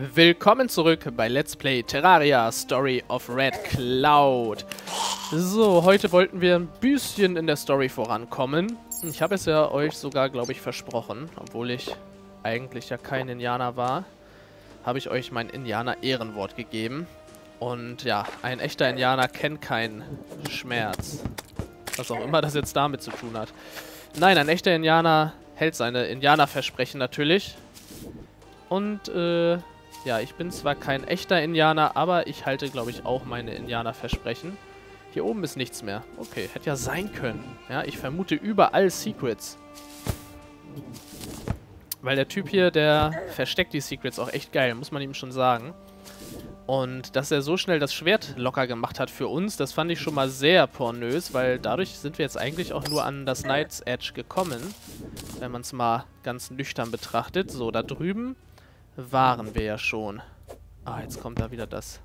Willkommen zurück bei Let's Play Terraria Story of Red Cloud. So, heute wollten wir ein bisschen in der Story vorankommen. Ich habe es ja euch sogar, glaube ich, versprochen, obwohl ich eigentlich ja kein Indianer war, habe ich euch mein Indianer-Ehrenwort gegeben. Und ja, ein echter Indianer kennt keinen Schmerz. Was auch immer das jetzt damit zu tun hat. Nein, ein echter Indianer hält seine Indianerversprechen natürlich. Und, äh, ja, ich bin zwar kein echter Indianer, aber ich halte, glaube ich, auch meine Indianerversprechen. Hier oben ist nichts mehr. Okay, hätte ja sein können. Ja, ich vermute überall Secrets. Weil der Typ hier, der versteckt die Secrets auch echt geil, muss man ihm schon sagen. Und dass er so schnell das Schwert locker gemacht hat für uns, das fand ich schon mal sehr pornös, weil dadurch sind wir jetzt eigentlich auch nur an das Night's Edge gekommen. Wenn man es mal ganz nüchtern betrachtet. So, da drüben waren wir ja schon. Ah, jetzt kommt da wieder das.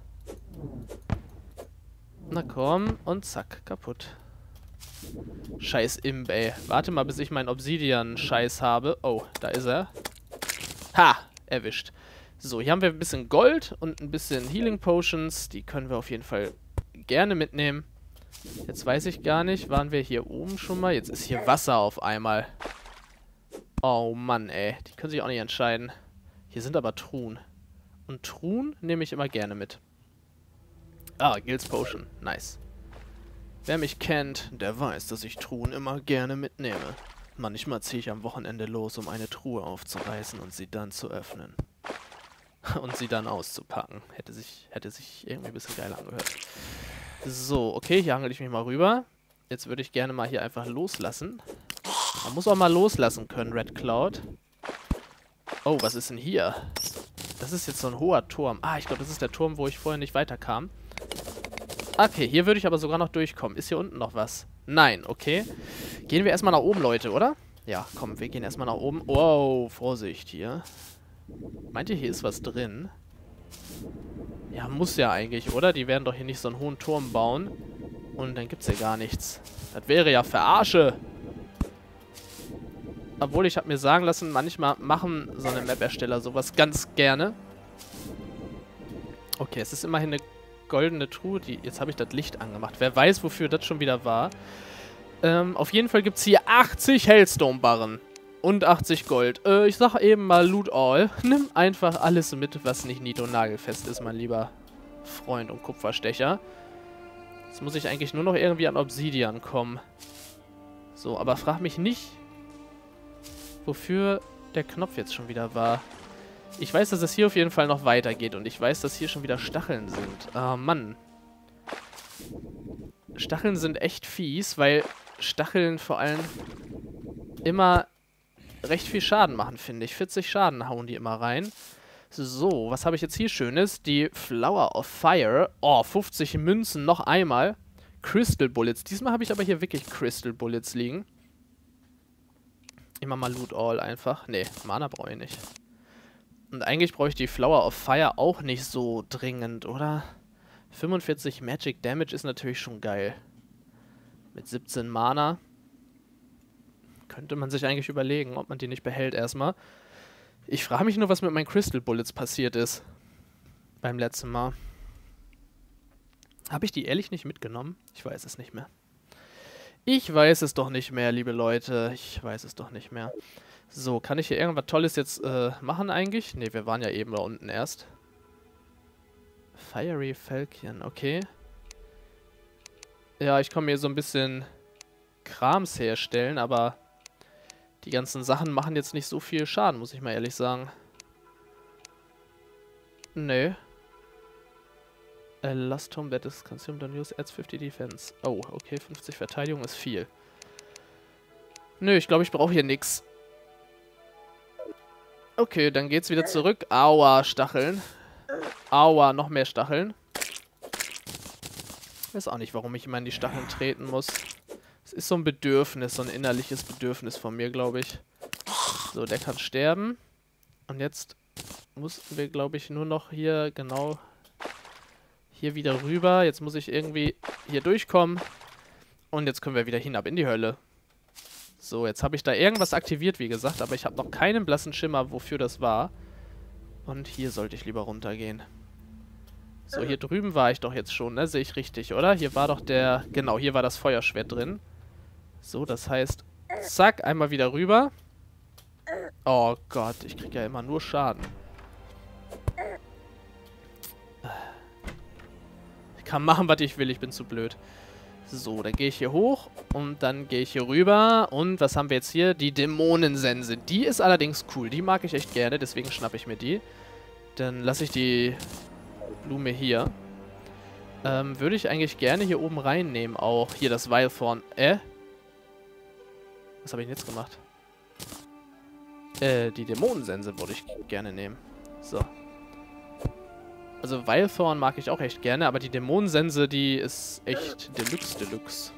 Na komm, und zack, kaputt. Scheiß Imb, ey. Warte mal, bis ich meinen Obsidian-Scheiß habe. Oh, da ist er. Ha, erwischt. So, hier haben wir ein bisschen Gold und ein bisschen Healing Potions. Die können wir auf jeden Fall gerne mitnehmen. Jetzt weiß ich gar nicht, waren wir hier oben schon mal? Jetzt ist hier Wasser auf einmal. Oh Mann, ey. Die können sich auch nicht entscheiden. Hier sind aber Truhen. Und Truhen nehme ich immer gerne mit. Ah, Gills Potion. Nice. Wer mich kennt, der weiß, dass ich Truhen immer gerne mitnehme. Manchmal ziehe ich am Wochenende los, um eine Truhe aufzureißen und sie dann zu öffnen. und sie dann auszupacken. Hätte sich, hätte sich irgendwie ein bisschen geil angehört. So, okay, hier hangel ich mich mal rüber. Jetzt würde ich gerne mal hier einfach loslassen. Man muss auch mal loslassen können, Red Cloud. Oh, was ist denn hier? Das ist jetzt so ein hoher Turm. Ah, ich glaube, das ist der Turm, wo ich vorher nicht weiterkam. Okay, hier würde ich aber sogar noch durchkommen. Ist hier unten noch was? Nein, okay. Gehen wir erstmal nach oben, Leute, oder? Ja, komm, wir gehen erstmal nach oben. Wow, Vorsicht hier. Meint ihr, hier ist was drin? Ja, muss ja eigentlich, oder? Die werden doch hier nicht so einen hohen Turm bauen. Und dann gibt es hier gar nichts. Das wäre ja Verarsche. Obwohl, ich habe mir sagen lassen, manchmal machen so eine Map-Ersteller sowas ganz gerne. Okay, es ist immerhin eine goldene Truhe. Die, jetzt habe ich das Licht angemacht. Wer weiß, wofür das schon wieder war. Ähm, auf jeden Fall gibt es hier 80 Hellstone-Barren. Und 80 Gold. Äh, ich sag eben mal Loot All. Nimm einfach alles mit, was nicht nito-nagelfest ist, mein lieber Freund und Kupferstecher. Jetzt muss ich eigentlich nur noch irgendwie an Obsidian kommen. So, aber frag mich nicht, wofür der Knopf jetzt schon wieder war. Ich weiß, dass es hier auf jeden Fall noch weitergeht und ich weiß, dass hier schon wieder Stacheln sind. Ah, Mann. Stacheln sind echt fies, weil Stacheln vor allem immer recht viel Schaden machen, finde ich. 40 Schaden hauen die immer rein. So, was habe ich jetzt hier Schönes? Die Flower of Fire. Oh, 50 Münzen noch einmal. Crystal Bullets. Diesmal habe ich aber hier wirklich Crystal Bullets liegen. Immer mal Loot All einfach. Nee, Mana brauche ich nicht. Und eigentlich brauche ich die Flower of Fire auch nicht so dringend, oder? 45 Magic Damage ist natürlich schon geil. Mit 17 Mana. Könnte man sich eigentlich überlegen, ob man die nicht behält erstmal. Ich frage mich nur, was mit meinen Crystal Bullets passiert ist. Beim letzten Mal. Habe ich die ehrlich nicht mitgenommen? Ich weiß es nicht mehr. Ich weiß es doch nicht mehr, liebe Leute. Ich weiß es doch nicht mehr. So, kann ich hier irgendwas Tolles jetzt äh, machen eigentlich? Ne, wir waren ja eben da unten erst. Fiery Falcon, okay. Ja, ich komme hier so ein bisschen Krams herstellen, aber die ganzen Sachen machen jetzt nicht so viel Schaden, muss ich mal ehrlich sagen. Nö. A last home that is consumed on use adds 50 defense. Oh, okay, 50 Verteidigung ist viel. Nö, ich glaube, ich brauche hier nichts. Okay, dann geht's wieder zurück. Aua, Stacheln. Aua, noch mehr Stacheln. Ich weiß auch nicht, warum ich immer in die Stacheln treten muss. Es ist so ein Bedürfnis, so ein innerliches Bedürfnis von mir, glaube ich. So, der kann sterben. Und jetzt mussten wir, glaube ich, nur noch hier genau hier wieder rüber. Jetzt muss ich irgendwie hier durchkommen. Und jetzt können wir wieder hinab in die Hölle. So, jetzt habe ich da irgendwas aktiviert, wie gesagt, aber ich habe noch keinen blassen Schimmer, wofür das war. Und hier sollte ich lieber runtergehen. So, hier drüben war ich doch jetzt schon, ne? Sehe ich richtig, oder? Hier war doch der... Genau, hier war das Feuerschwert drin. So, das heißt... Zack, einmal wieder rüber. Oh Gott, ich kriege ja immer nur Schaden. Kann machen, was ich will, ich bin zu blöd. So, dann gehe ich hier hoch und dann gehe ich hier rüber. Und was haben wir jetzt hier? Die Dämonensense. Die ist allerdings cool. Die mag ich echt gerne, deswegen schnappe ich mir die. Dann lasse ich die Blume hier. Ähm, würde ich eigentlich gerne hier oben reinnehmen auch. Hier das Wildthorn. Äh? Was habe ich denn jetzt gemacht? Äh, die Dämonensense würde ich gerne nehmen. So. Also Wildthorn mag ich auch echt gerne, aber die Dämonensense, die ist echt Deluxe Deluxe.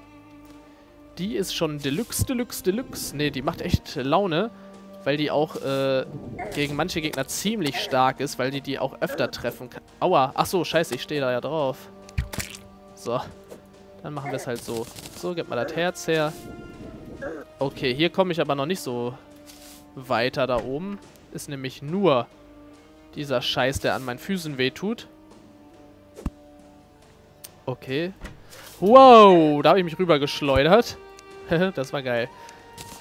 Die ist schon Deluxe Deluxe Deluxe. Ne, die macht echt Laune, weil die auch äh, gegen manche Gegner ziemlich stark ist, weil die die auch öfter treffen kann. Aua, ach so, scheiße, ich stehe da ja drauf. So, dann machen wir es halt so. So, gib mal das Herz her. Okay, hier komme ich aber noch nicht so weiter da oben. Ist nämlich nur dieser Scheiß, der an meinen Füßen wehtut. Okay. Wow, da habe ich mich rüber geschleudert. das war geil.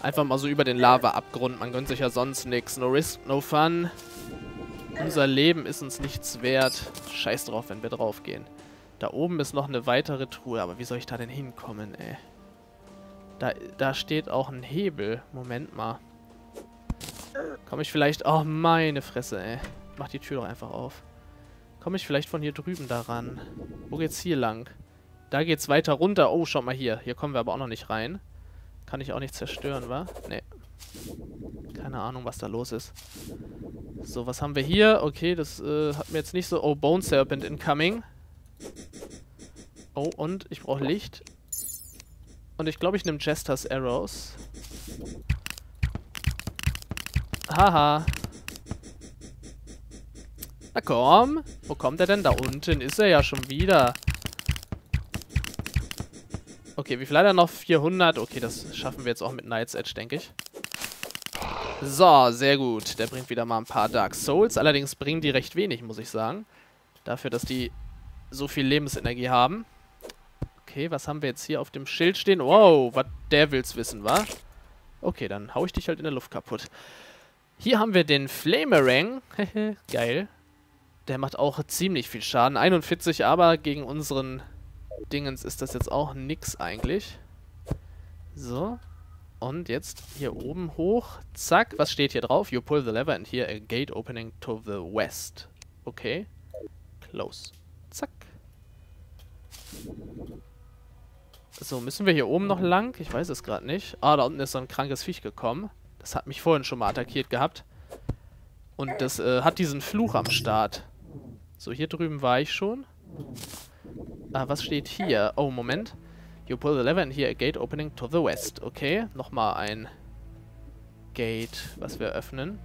Einfach mal so über den Lava-Abgrund. Man gönnt sich ja sonst nichts. No risk, no fun. Unser Leben ist uns nichts wert. Scheiß drauf, wenn wir draufgehen. Da oben ist noch eine weitere Truhe. Aber wie soll ich da denn hinkommen, ey? Da, da steht auch ein Hebel. Moment mal. Komme ich vielleicht... Oh, meine Fresse, ey. Mach die Tür doch einfach auf. Komme ich vielleicht von hier drüben daran? Wo geht's hier lang? Da geht's weiter runter. Oh, schaut mal hier. Hier kommen wir aber auch noch nicht rein. Kann ich auch nicht zerstören, wa? Nee. Keine Ahnung, was da los ist. So, was haben wir hier? Okay, das äh, hat mir jetzt nicht so... Oh, Bone Serpent incoming. Oh, und ich brauche Licht. Und ich glaube, ich nehme Jester's Arrows. Haha. Na komm. Wo kommt er denn? Da unten ist er ja schon wieder. Okay, wie viel hat er noch? 400. Okay, das schaffen wir jetzt auch mit Night's Edge, denke ich. So, sehr gut. Der bringt wieder mal ein paar Dark Souls. Allerdings bringen die recht wenig, muss ich sagen. Dafür, dass die so viel Lebensenergie haben. Okay, was haben wir jetzt hier auf dem Schild stehen? Wow, was der will's wissen, wa? Okay, dann hau ich dich halt in der Luft kaputt. Hier haben wir den Flamerang. Geil. Der macht auch ziemlich viel Schaden. 41, aber gegen unseren Dingens ist das jetzt auch nix eigentlich. So. Und jetzt hier oben hoch. Zack. Was steht hier drauf? You pull the lever and here a gate opening to the west. Okay. Close. Zack. So, müssen wir hier oben noch lang? Ich weiß es gerade nicht. Ah, da unten ist so ein krankes Viech gekommen. Das hat mich vorhin schon mal attackiert gehabt. Und das äh, hat diesen Fluch am Start. So, hier drüben war ich schon. Ah, was steht hier? Oh, Moment. You pull the lever and here a gate opening to the west. Okay, nochmal ein Gate, was wir öffnen.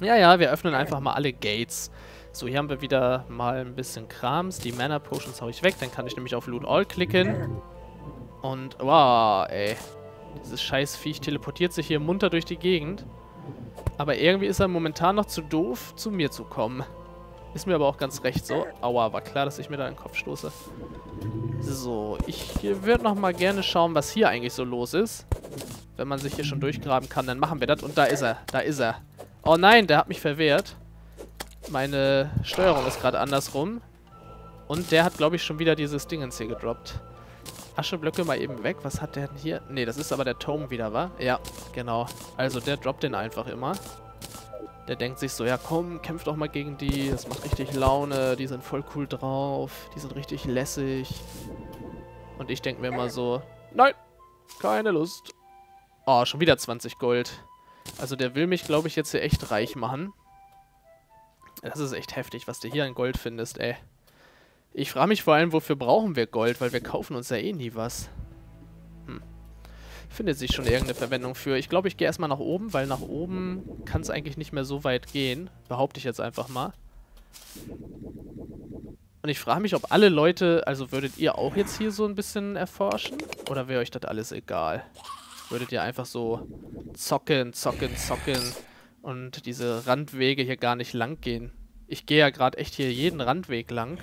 Ja, ja, wir öffnen einfach mal alle Gates. So, hier haben wir wieder mal ein bisschen Krams. Die Mana Potions hau ich weg. Dann kann ich nämlich auf Loot All klicken. Und, wow, ey. Dieses scheiß Viech teleportiert sich hier munter durch die Gegend. Aber irgendwie ist er momentan noch zu doof, zu mir zu kommen. Ist mir aber auch ganz recht so. Aua, war klar, dass ich mir da in den Kopf stoße. So, ich würde noch mal gerne schauen, was hier eigentlich so los ist. Wenn man sich hier schon durchgraben kann, dann machen wir das. Und da ist er, da ist er. Oh nein, der hat mich verwehrt. Meine Steuerung ist gerade andersrum. Und der hat, glaube ich, schon wieder dieses Dingens hier gedroppt. Ascheblöcke mal eben weg. Was hat der denn hier? Ne, das ist aber der Tome wieder, wa? Ja, genau. Also der droppt den einfach immer. Der denkt sich so, ja komm, kämpf doch mal gegen die, das macht richtig Laune, die sind voll cool drauf, die sind richtig lässig. Und ich denke mir immer so, nein, keine Lust. Oh, schon wieder 20 Gold. Also der will mich, glaube ich, jetzt hier echt reich machen. Das ist echt heftig, was du hier an Gold findest, ey. Ich frage mich vor allem, wofür brauchen wir Gold, weil wir kaufen uns ja eh nie was findet sich schon irgendeine Verwendung für. Ich glaube, ich gehe erstmal nach oben, weil nach oben kann es eigentlich nicht mehr so weit gehen. Behaupte ich jetzt einfach mal. Und ich frage mich, ob alle Leute, also würdet ihr auch jetzt hier so ein bisschen erforschen? Oder wäre euch das alles egal? Würdet ihr einfach so zocken, zocken, zocken Und diese Randwege hier gar nicht lang gehen. Ich gehe ja gerade echt hier jeden Randweg lang.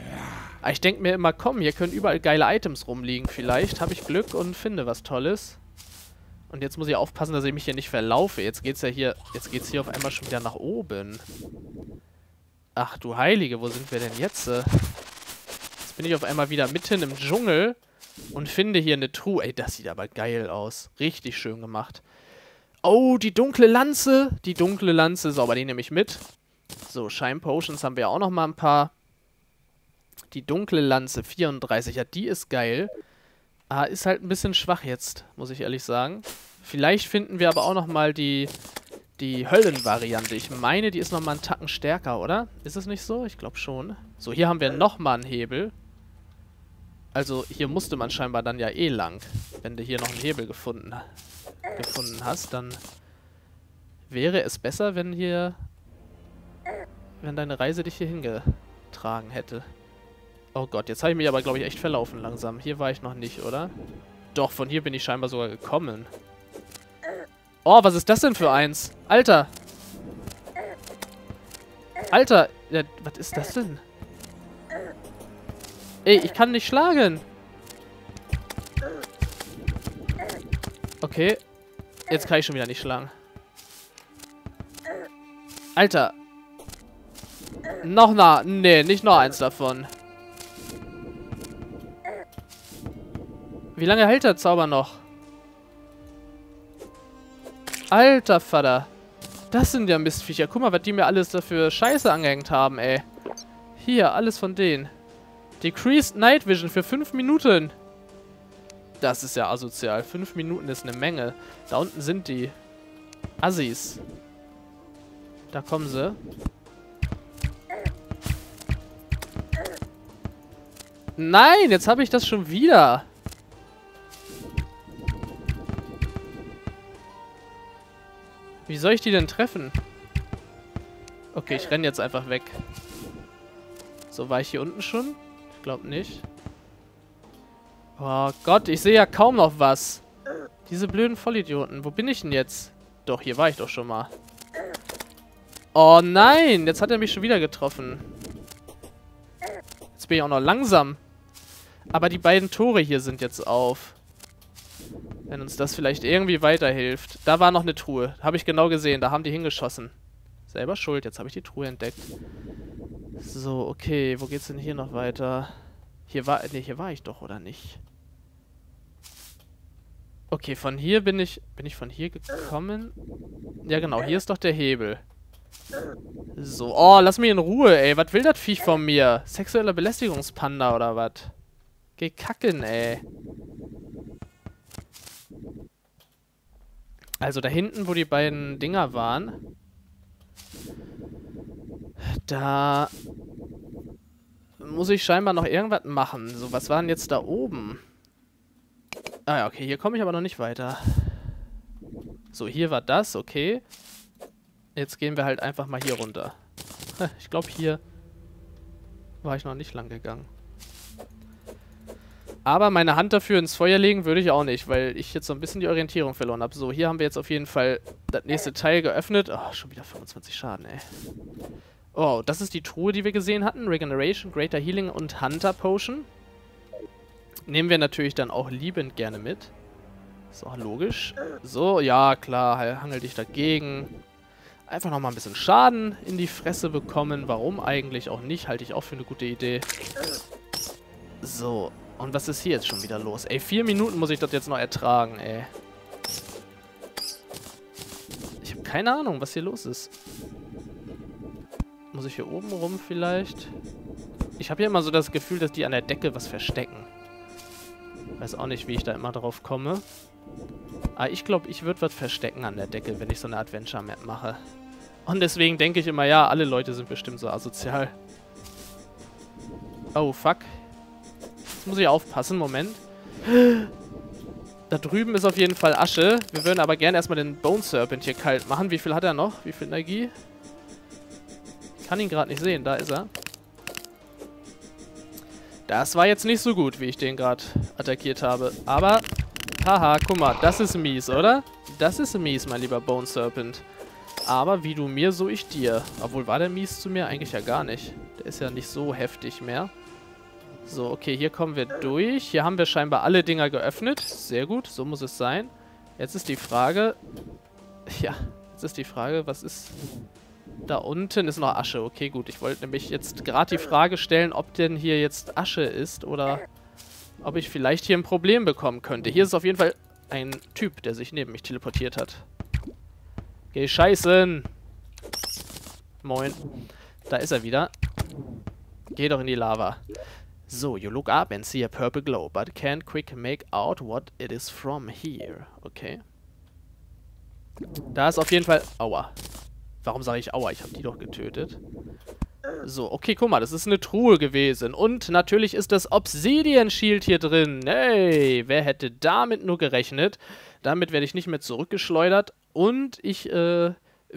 Aber ich denke mir immer, komm, hier können überall geile Items rumliegen. Vielleicht habe ich Glück und finde was Tolles. Und jetzt muss ich aufpassen, dass ich mich hier nicht verlaufe. Jetzt geht's ja hier, jetzt geht's hier auf einmal schon wieder nach oben. Ach du Heilige, wo sind wir denn jetzt? Jetzt bin ich auf einmal wieder mitten im Dschungel und finde hier eine Truhe. Ey, das sieht aber geil aus. Richtig schön gemacht. Oh, die dunkle Lanze. Die dunkle Lanze. So, aber die nehme ich mit. So, Shine Potions haben wir auch noch mal ein paar. Die dunkle Lanze, 34. Ja, die ist geil. Ah, ist halt ein bisschen schwach jetzt, muss ich ehrlich sagen. Vielleicht finden wir aber auch noch mal die, die Höllenvariante. Ich meine, die ist noch mal einen Tacken stärker, oder? Ist es nicht so? Ich glaube schon. So, hier haben wir noch mal einen Hebel. Also, hier musste man scheinbar dann ja eh lang. Wenn du hier noch einen Hebel gefunden, gefunden hast, dann wäre es besser, wenn hier... Wenn deine Reise dich hier hingetragen hätte. Oh Gott, jetzt habe ich mich aber, glaube ich, echt verlaufen langsam. Hier war ich noch nicht, oder? Doch, von hier bin ich scheinbar sogar gekommen. Oh, was ist das denn für eins? Alter! Alter! Ja, was ist das denn? Ey, ich kann nicht schlagen! Okay. Jetzt kann ich schon wieder nicht schlagen. Alter! Noch nah. Nee, nicht noch eins davon. Wie lange hält der Zauber noch? Alter Vater. Das sind ja Mistviecher. Guck mal, was die mir alles dafür Scheiße angehängt haben, ey. Hier, alles von denen. Decreased Night Vision für 5 Minuten. Das ist ja asozial. 5 Minuten ist eine Menge. Da unten sind die. Assis. Da kommen sie. Nein, jetzt habe ich das schon wieder. Wie soll ich die denn treffen? Okay, ich renne jetzt einfach weg. So, war ich hier unten schon? Ich glaube nicht. Oh Gott, ich sehe ja kaum noch was. Diese blöden Vollidioten. Wo bin ich denn jetzt? Doch, hier war ich doch schon mal. Oh nein, jetzt hat er mich schon wieder getroffen. Jetzt bin ich auch noch langsam. Aber die beiden Tore hier sind jetzt auf. Wenn uns das vielleicht irgendwie weiterhilft. Da war noch eine Truhe. Habe ich genau gesehen. Da haben die hingeschossen. Selber schuld. Jetzt habe ich die Truhe entdeckt. So, okay. Wo geht's denn hier noch weiter? Hier war... Ne, hier war ich doch, oder nicht? Okay, von hier bin ich... Bin ich von hier gekommen? Ja, genau. Hier ist doch der Hebel. So. Oh, lass mich in Ruhe, ey. Was will das Viech von mir? Sexueller Belästigungspanda oder was? Geh kacken, ey. Also da hinten, wo die beiden Dinger waren, da muss ich scheinbar noch irgendwas machen. So, was war denn jetzt da oben? Ah ja, okay, hier komme ich aber noch nicht weiter. So, hier war das, okay. Jetzt gehen wir halt einfach mal hier runter. Ich glaube, hier war ich noch nicht lang gegangen. Aber meine Hand dafür ins Feuer legen würde ich auch nicht, weil ich jetzt so ein bisschen die Orientierung verloren habe. So, hier haben wir jetzt auf jeden Fall das nächste Teil geöffnet. Oh, schon wieder 25 Schaden, ey. Oh, das ist die Truhe, die wir gesehen hatten. Regeneration, Greater Healing und Hunter Potion. Nehmen wir natürlich dann auch liebend gerne mit. Ist auch logisch. So, ja, klar, hangel dich dagegen. Einfach nochmal ein bisschen Schaden in die Fresse bekommen. Warum eigentlich auch nicht? Halte ich auch für eine gute Idee. So, und was ist hier jetzt schon wieder los? Ey, vier Minuten muss ich das jetzt noch ertragen, ey. Ich habe keine Ahnung, was hier los ist. Muss ich hier oben rum vielleicht? Ich habe ja immer so das Gefühl, dass die an der Decke was verstecken. Weiß auch nicht, wie ich da immer drauf komme. Aber ich glaube, ich würde was verstecken an der Decke, wenn ich so eine Adventure-Map mache. Und deswegen denke ich immer, ja, alle Leute sind bestimmt so asozial. Oh, fuck. Jetzt muss ich aufpassen, Moment. Da drüben ist auf jeden Fall Asche. Wir würden aber gerne erstmal den Bone Serpent hier kalt machen. Wie viel hat er noch? Wie viel Energie? Ich kann ihn gerade nicht sehen. Da ist er. Das war jetzt nicht so gut, wie ich den gerade attackiert habe. Aber, haha, guck mal, das ist mies, oder? Das ist mies, mein lieber Bone Serpent. Aber wie du mir, so ich dir. Obwohl, war der mies zu mir? Eigentlich ja gar nicht. Der ist ja nicht so heftig mehr. So, okay, hier kommen wir durch. Hier haben wir scheinbar alle Dinger geöffnet. Sehr gut, so muss es sein. Jetzt ist die Frage... Ja, jetzt ist die Frage, was ist... Da unten ist noch Asche. Okay, gut. Ich wollte nämlich jetzt gerade die Frage stellen, ob denn hier jetzt Asche ist oder ob ich vielleicht hier ein Problem bekommen könnte. Hier ist auf jeden Fall ein Typ, der sich neben mich teleportiert hat. Geh scheißen! Moin. Da ist er wieder. Geh doch in die Lava. So, you look up and see a purple glow, but can't quick make out what it is from here. Okay. Da ist auf jeden Fall... Aua. Warum sage ich Aua? Ich habe die doch getötet. So, okay, guck mal, das ist eine Truhe gewesen. Und natürlich ist das Obsidian Shield hier drin. Hey, wer hätte damit nur gerechnet? Damit werde ich nicht mehr zurückgeschleudert. Und ich äh,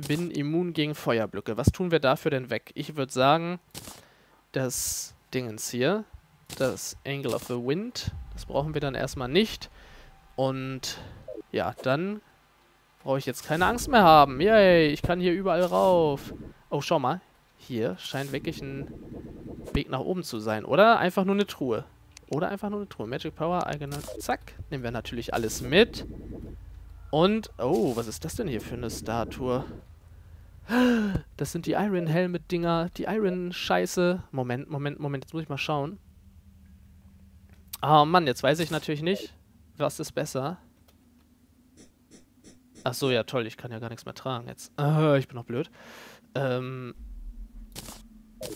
bin immun gegen Feuerblöcke. Was tun wir dafür denn weg? Ich würde sagen, das Dingens hier das Angle of the Wind. Das brauchen wir dann erstmal nicht. Und ja, dann brauche ich jetzt keine Angst mehr haben. Yay, ich kann hier überall rauf. Oh, schau mal. Hier scheint wirklich ein Weg nach oben zu sein. Oder einfach nur eine Truhe. Oder einfach nur eine Truhe. Magic Power, eigener. Zack. Nehmen wir natürlich alles mit. Und, oh, was ist das denn hier für eine Statue? Das sind die Iron-Helmet-Dinger. Die Iron-Scheiße. Moment, Moment, Moment. Jetzt muss ich mal schauen. Oh Mann, jetzt weiß ich natürlich nicht, was ist besser. Ach so, ja toll, ich kann ja gar nichts mehr tragen jetzt. Uh, ich bin noch blöd. Ähm,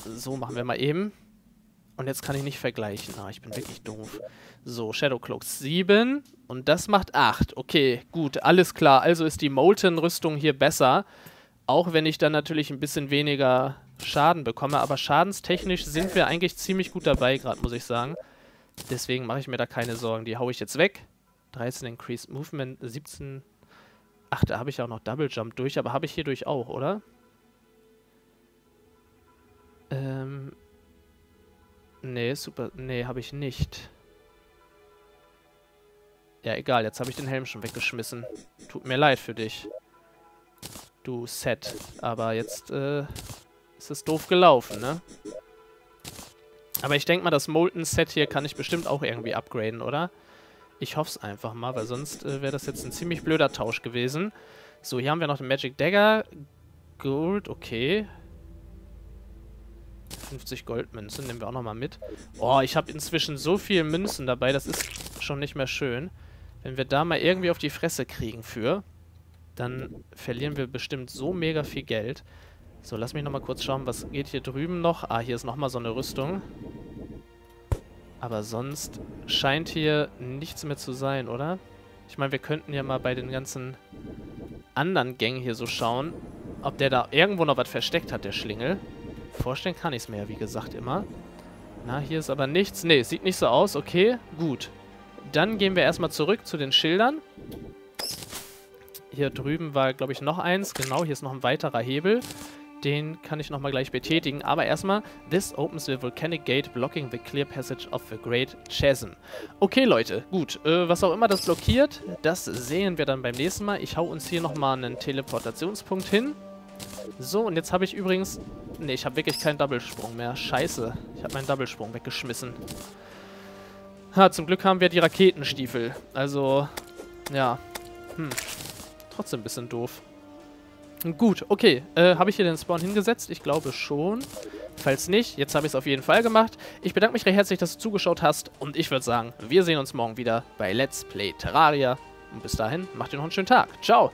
so, machen wir mal eben. Und jetzt kann ich nicht vergleichen. Ah, ich bin wirklich doof. So, Shadow Cloak 7 und das macht 8. Okay, gut, alles klar. Also ist die Molten-Rüstung hier besser. Auch wenn ich dann natürlich ein bisschen weniger Schaden bekomme. Aber schadenstechnisch sind wir eigentlich ziemlich gut dabei gerade, muss ich sagen. Deswegen mache ich mir da keine Sorgen. Die haue ich jetzt weg. 13 Increased Movement, 17... Ach, da habe ich auch noch Double Jump durch, aber habe ich hierdurch auch, oder? Ähm... Nee, super... Nee, habe ich nicht. Ja, egal, jetzt habe ich den Helm schon weggeschmissen. Tut mir leid für dich. Du Set. Aber jetzt, äh, ist es doof gelaufen, ne? Aber ich denke mal, das Molten-Set hier kann ich bestimmt auch irgendwie upgraden, oder? Ich hoffe es einfach mal, weil sonst äh, wäre das jetzt ein ziemlich blöder Tausch gewesen. So, hier haben wir noch den Magic Dagger. Gold, okay. 50 Goldmünzen nehmen wir auch nochmal mit. Oh, ich habe inzwischen so viele Münzen dabei, das ist schon nicht mehr schön. Wenn wir da mal irgendwie auf die Fresse kriegen für, dann verlieren wir bestimmt so mega viel Geld. So, lass mich nochmal kurz schauen, was geht hier drüben noch. Ah, hier ist nochmal so eine Rüstung. Aber sonst scheint hier nichts mehr zu sein, oder? Ich meine, wir könnten ja mal bei den ganzen anderen Gängen hier so schauen, ob der da irgendwo noch was versteckt hat, der Schlingel. Vorstellen kann ich es mir ja, wie gesagt, immer. Na, hier ist aber nichts. Ne, sieht nicht so aus. Okay, gut. Dann gehen wir erstmal zurück zu den Schildern. Hier drüben war, glaube ich, noch eins. Genau, hier ist noch ein weiterer Hebel. Den kann ich nochmal gleich betätigen. Aber erstmal, this opens the volcanic gate blocking the clear passage of the Great Chasm. Okay, Leute, gut. Äh, was auch immer das blockiert, das sehen wir dann beim nächsten Mal. Ich hau uns hier nochmal einen Teleportationspunkt hin. So, und jetzt habe ich übrigens... Ne, ich habe wirklich keinen Doublesprung mehr. Scheiße. Ich habe meinen Doublesprung weggeschmissen. Ha, zum Glück haben wir die Raketenstiefel. Also, ja. Hm. Trotzdem ein bisschen doof. Gut, okay. Äh, habe ich hier den Spawn hingesetzt? Ich glaube schon. Falls nicht, jetzt habe ich es auf jeden Fall gemacht. Ich bedanke mich recht herzlich, dass du zugeschaut hast. Und ich würde sagen, wir sehen uns morgen wieder bei Let's Play Terraria. Und bis dahin, macht dir noch einen schönen Tag. Ciao!